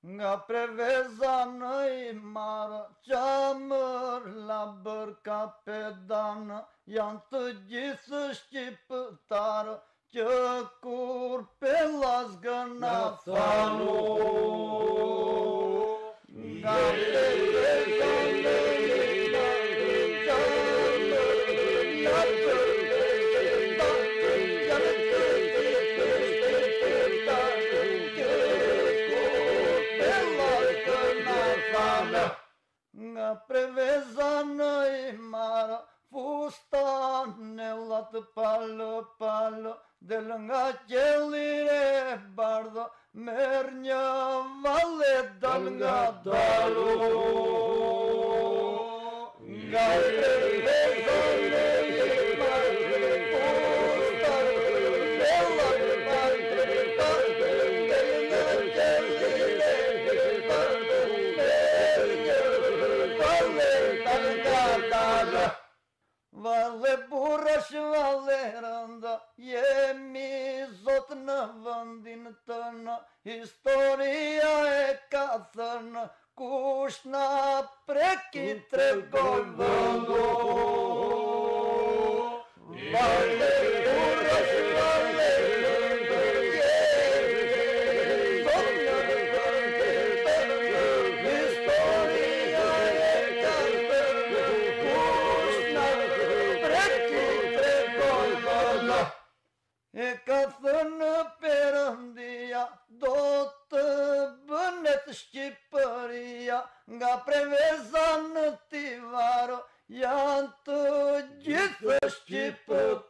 Nga prevezană-i mară, ceamăr la bărca pe dană, i-am tăgit să știi черня валедам на дару. Галилей, Historia e ka thënë kush na preki tregoj vëndo Vajtë nga preveza në tivaro, janë të gjithë Shqipët.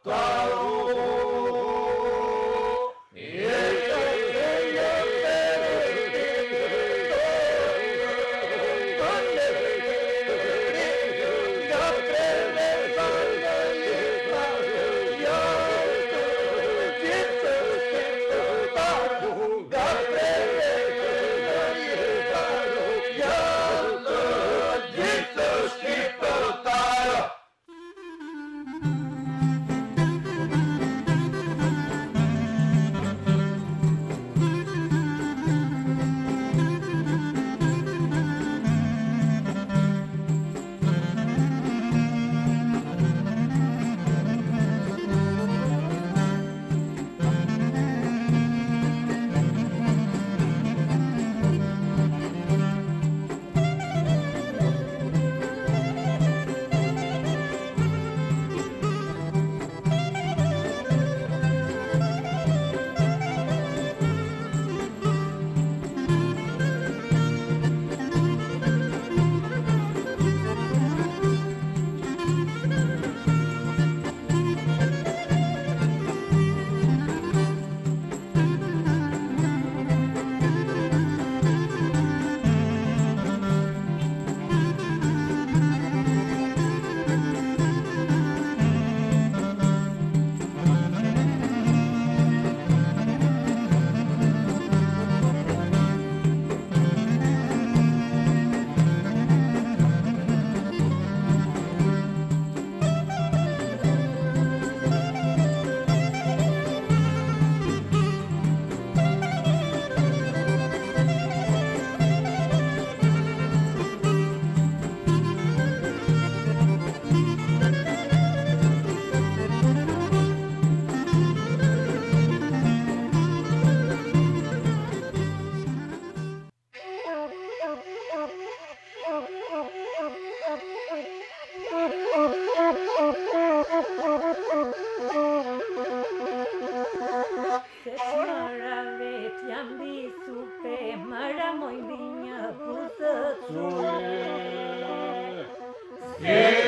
Yeah.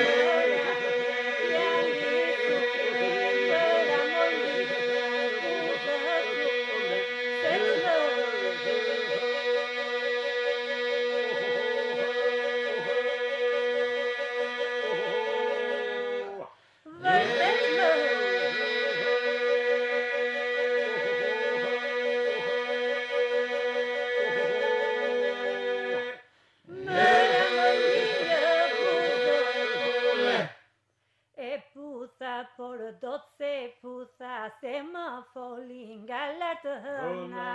por doce pusa sema falling alatana.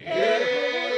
Yeah.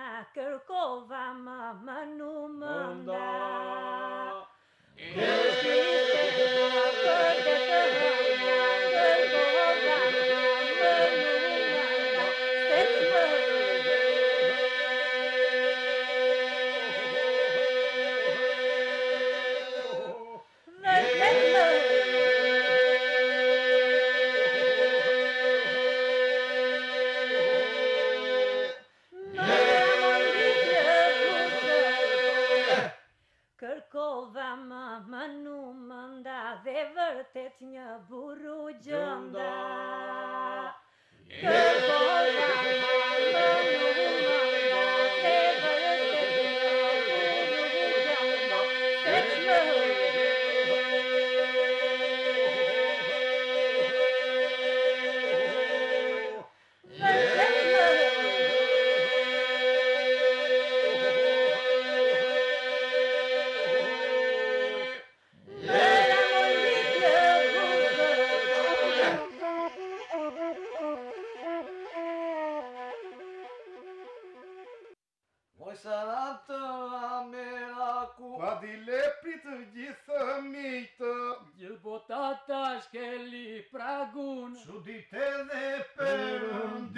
na crkova mama numanda. Onda. Onda. kërkova më më në mënda Dhe vërtet një buru gjënda. Kërkova më σου τι θέλει παίρνουν